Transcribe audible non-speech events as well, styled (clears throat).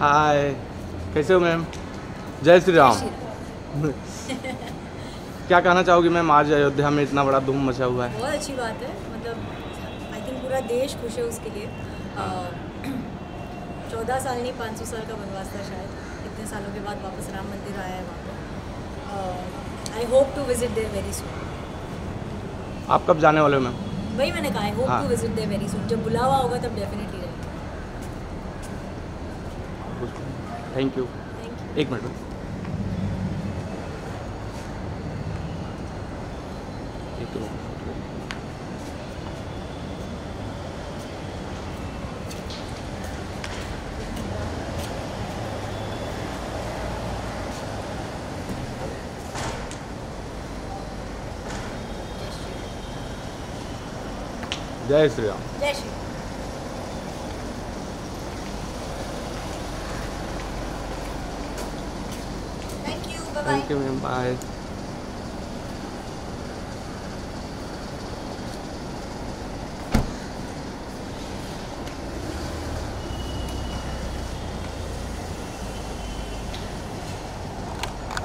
हाय कैसे हो मैम जय श्री राम। (laughs) क्या कहना चाहोगी मैम आज अयोध्या में इतना बड़ा धूम मचा हुआ है। बहुत अच्छी बात है। मतलब आई थिंक पूरा देश खुश है उसके लिए। (clears throat) चौदह साल नहीं पाँच सौ साल का वनवास था शायद। इतने सालों के बाद वापस राम मंदिर आया है वहाँ पे। I hope to visit there very soon आप कब जाने वाले हो मैम वही मैंने कहा I hope. To visit there very soon जब बुलावा होगा तब definitely thank you thank you एक मिनट एक मिनट जय श्री राम। जय Shri thank you bye thank you ma'am bye